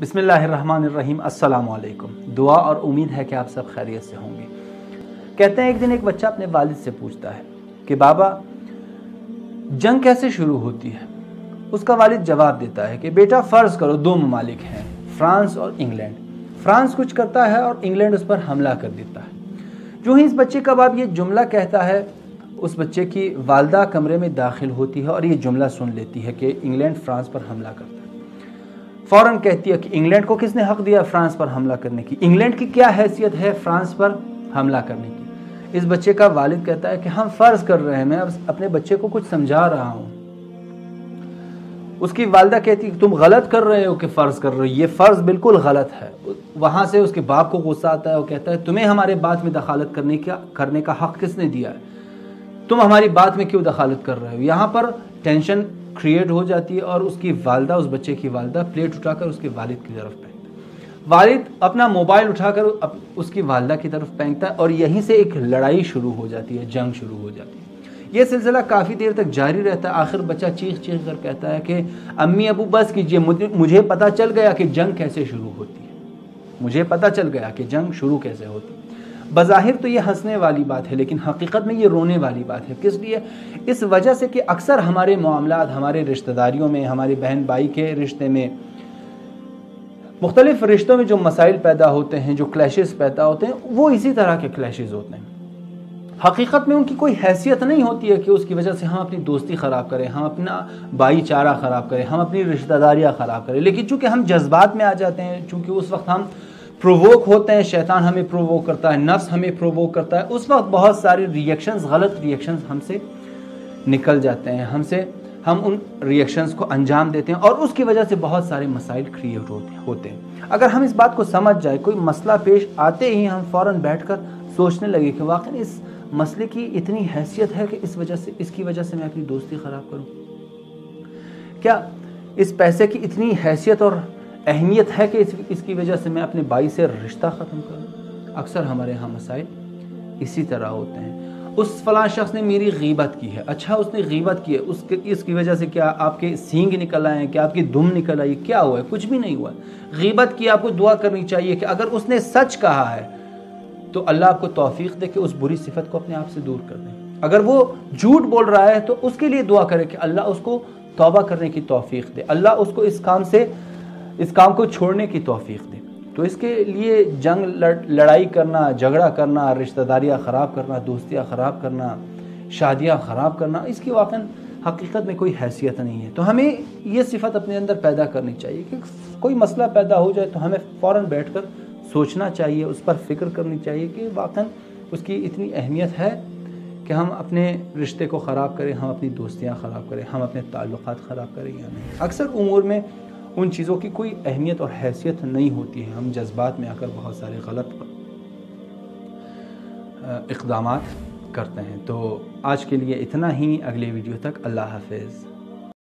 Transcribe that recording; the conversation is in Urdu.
بسم اللہ الرحمن الرحیم السلام علیکم دعا اور امید ہے کہ آپ سب خیریت سے ہوں گے۔ کہتے ہیں، ایک دن ایک بچہ اپنے والد سے پوچھتا ہے کہ، بابا، جنگ کیسے شروع ہوتی ہے؟ اس کا والد جواب دیتا ہے کہ، بیٹا، فرض کرو، دو ممالک ہیں، فرانس اور انگلینڈ۔ فرانس کچھ کرتا ہے اور انگلینڈ اس پر حملہ کر دیتا ہے۔ جو ہی اس بچے کا باپ یہ جملہ کہتا ہے، اس بچے کی والدہ کمرے میں داخل ہوتی ہے اور یہ جملہ سن لیتی ہے کہ انگلینڈ فرانس پر حملہ کرتا ہے۔ فوراً کہتی ہے کہ انگلینڈ کو کس نے حق دیا فرانس پر حملہ کرنے کی؟ انگلینڈ کی کیا حیثیت ہے فرانس پر حملہ کرنے کی؟ اس بچے کا والد کہتا ہے کہ ہم فرض کر رہے ہیں، میں اپنے بچے کو کچھ سمجھا رہا ہوں۔ اس کی والدہ کہتی ہے کہ تم غلط کر رہے ہو کہ فرض کر رہے ہو، یہ فرض بالکل غلط ہے۔ وہاں سے اس کے باپ کو غصہ آتا ہے وہ کہتا ہے، تمہیں ہمارے بات میں دخالت کرنے کا کرنے کا حق کس نے دیا ہے؟ تم ہماری بات میں کیوں دخالت کر رہے ہو؟ یہاں پر ٹینشن کریٹ ہو جاتی ہے اور اس کی والدہ، اس بچے کی والدہ پلیٹ اٹھا کر اس کے والد کی طرف پھینکتا ہے۔ والد اپنا موبائل اٹھا کر اس کی والدہ کی طرف پھینکتا ہے اور یہیں سے ایک لڑائی شروع ہو جاتی ہے، جنگ شروع ہو جاتی ہے۔ یہ سلسلہ کافی دیر تک جاری رہتا ہے۔ آخر بچہ چیخ چیخ کر کہتا ہے کہ، امی ابو، بس کیجیے، مجھے پتا چل گیا کہ جنگ کیسے شروع ہوتی ہے۔ مجھے پتا چل گیا کہ جنگ شروع کیسے ہوتی ہے۔ بظاہر تو یہ ہنسنے والی بات ہے، لیکن حقیقت میں یہ رونے والی بات ہے۔ کس لیے؟ اس وجہ سے کہ اکثر ہمارے معاملات، ہمارے رشتہ داریوں میں، ہمارے بہن بھائی کے رشتے میں، مختلف رشتوں میں جو مسائل پیدا ہوتے ہیں، جو کلیشز پیدا ہوتے ہیں، وہ اسی طرح کے کلیشز ہوتے ہیں۔ حقیقت میں ان کی کوئی حیثیت نہیں ہوتی ہے کہ اس کی وجہ سے ہم اپنی دوستی خراب کریں، ہم اپنا بھائی چارہ خراب کریں، ہم اپنی رشتہ داریاں خراب کریں۔ لیکن چونکہ ہم جذبات میں آ جاتے ہیں، چونکہ اس وقت ہم پرووک ہوتے ہیں، شیطان ہمیں پرووک کرتا ہے، نفس ہمیں پرووک کرتا ہے۔ اس وقت بہت سارے ریئیکشنز غلط ریئیکشنز ہم سے نکل جاتے ہیں۔ ہم سے ہم ان ریئیکشنز کو انجام دیتے ہیں اور اس کی وجہ سے بہت سارے مسائل کریٹ ہوتے ہیں۔ اگر ہم اس بات کو سمجھ جائے، کوئی مسئلہ پیش آتے ہی ہم فوراً بیٹھ کر سوچنے لگے کہ واقعی اس مسئلے کی اتنی حیثیت ہے کہ اس وجہ سے اس کی وجہ سے میں اپنی دوستی خراب کروں۔ کیا اس پیسے کی اتنی حیثیت اور اہمیت ہے کہ اس کی وجہ سے میں اپنے بھائی سے رشتہ ختم کروں اکثر ہمارے ہاں مسائل اسی طرح ہوتے ہیں۔ اس فلاں شخص نے میری غیبت کی ہے۔ اچھا اس نے غیبت کی ہے۔ اس اس کی وجہ سے کیا آپ کے سینگ نکل آئے ہیں؟ کیا آپ کی دم نکل آئی؟ کیا ہوا ہے؟ کچھ بھی نہیں ہوا۔ ہے غیبت کی آپ کو دعا کرنی چاہیے کہ اگر اس نے سچ کہا ہے تو اللہ آپ کو توفیق دے کہ اس بری صفت کو اپنے آپ سے دور کر دیں۔ اگر وہ جھوٹ بول رہا ہے تو اس کے لیے دعا کرے کہ اللہ اس کو توبہ کرنے کی توفیق دے۔ اللہ اس کو اس کام سے اس کام کو چھوڑنے کی توفیق دے۔ تو اس کے لیے جنگ لڑائی کرنا، جھگڑا کرنا، رشتہ داریاں خراب کرنا، دوستیاں خراب کرنا، شادیاں خراب کرنا، اس کی واقع حقیقت میں کوئی حیثیت نہیں ہے۔ تو ہمیں یہ صفت اپنے اندر پیدا کرنی چاہیے کہ کوئی مسئلہ پیدا ہو جائے تو ہمیں فوراً بیٹھ کر سوچنا چاہیے، اس پر فکر کرنی چاہیے کہ واقع اس کی اتنی اہمیت ہے کہ ہم اپنے رشتے کو خراب کریں، ہم اپنی دوستیاں خراب کریں، ہم اپنے تعلقات خراب کریں یا نہیں۔ اکثر امور میں ان چیزوں کی کوئی اہمیت اور حیثیت نہیں ہوتی ہے۔ ہم جذبات میں آ کر بہت سارے غلط اقدامات کرتے ہیں۔ تو آج کے لیے اتنا ہی۔ اگلے ویڈیو تک اللہ حافظ۔